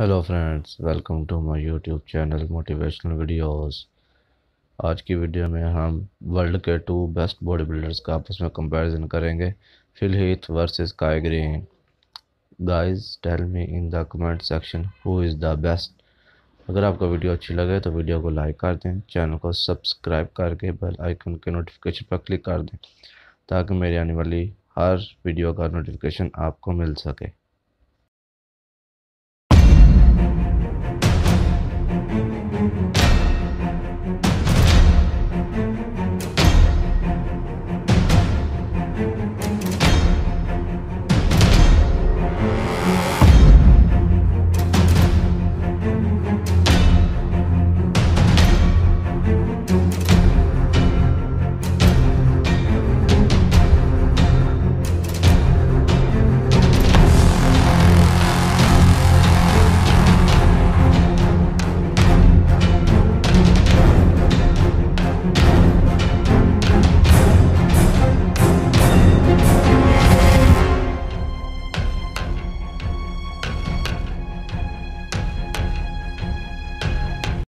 Hello friends welcome to my YouTube channel motivational videos आज की video में हम वर्ल्ड के टू बेस्ट बॉडी बिल्डर्स का आपस में कंपैरिजन करेंगे। Phil Heath versus Kai Greene guys tell me in the comment section who is the best अगर आपको वीडियो अच्छी लगे तो वीडियो को लाइक कर दें चैनल को सब्सक्राइब करके बेल आइकन के नोटिफिकेशन पर क्लिक कर दें, ताकि मेरी आने वाली हर वीडियो का नोटिफिकेशन आपको मिल सके।